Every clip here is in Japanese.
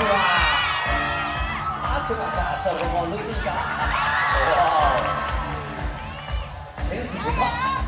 くわあくわかそれも抜くか。か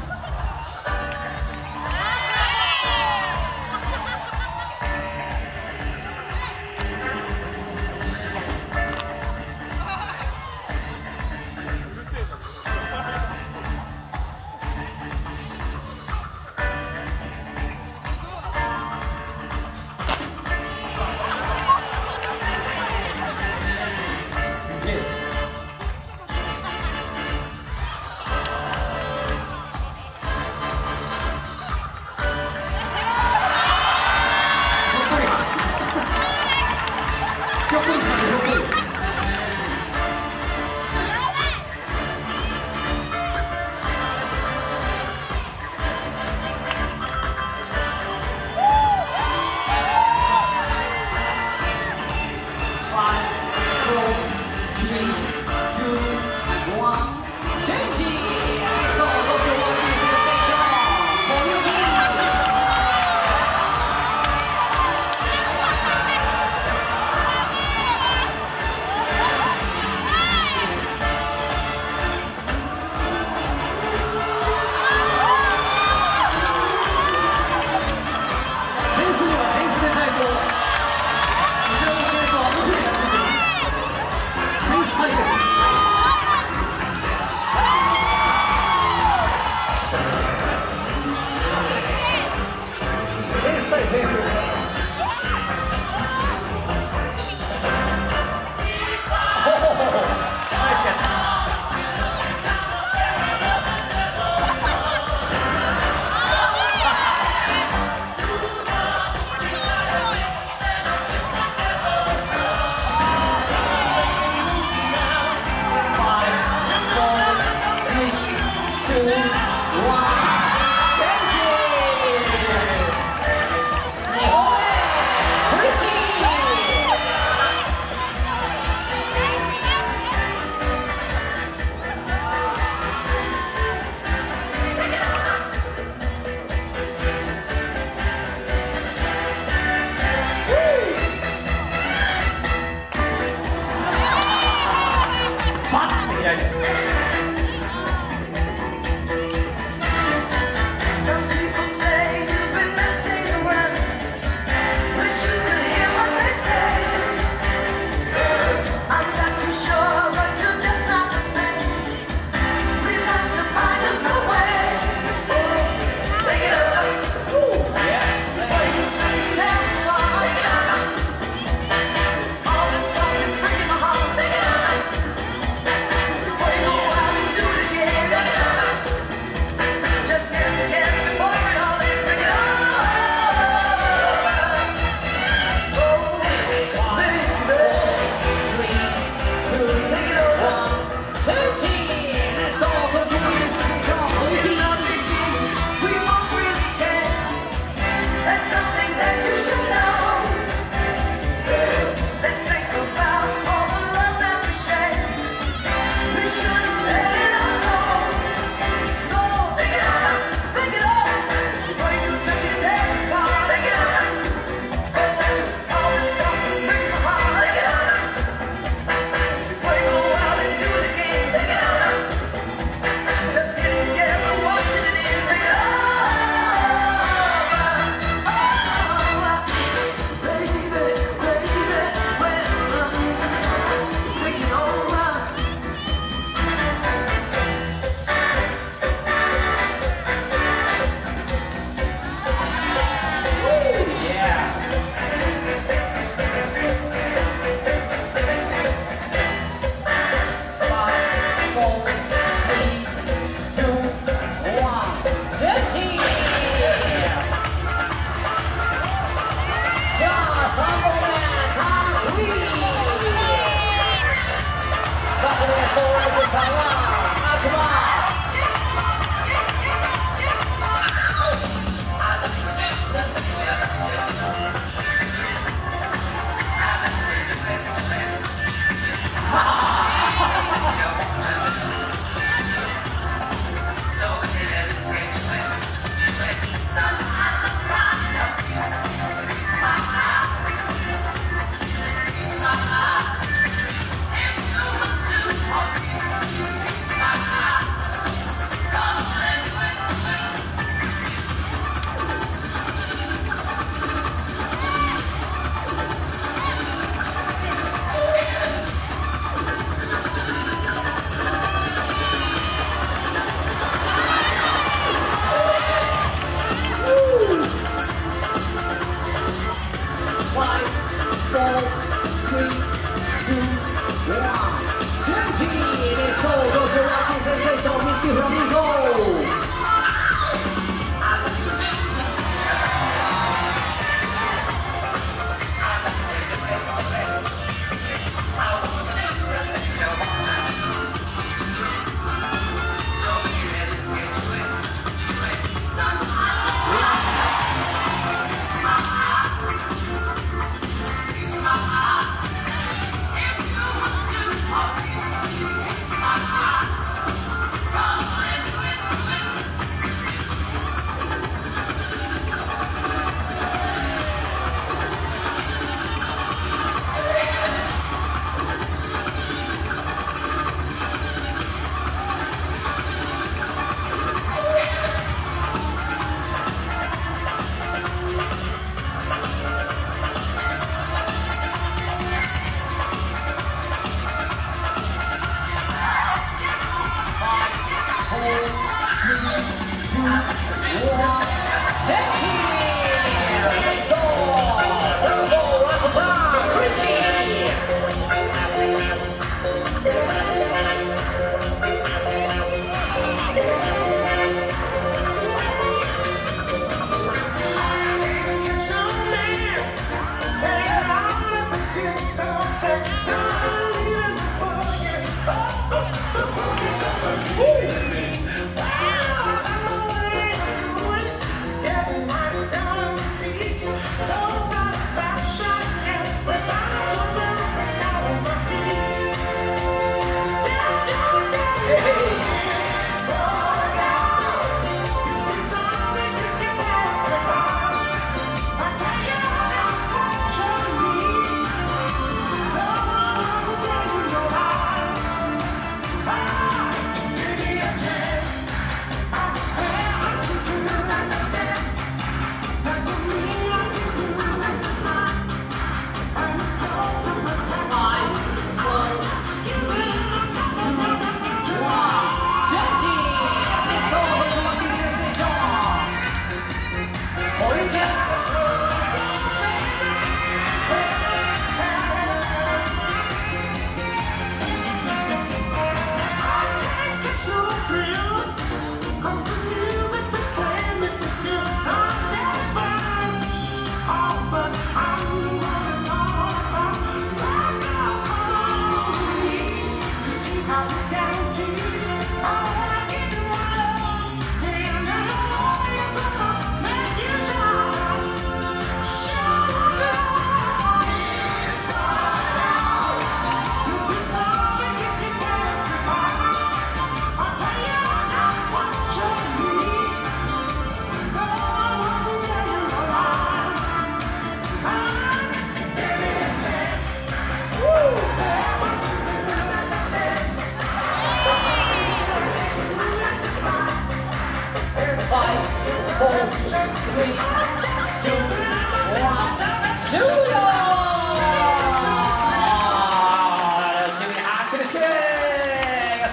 扣扣。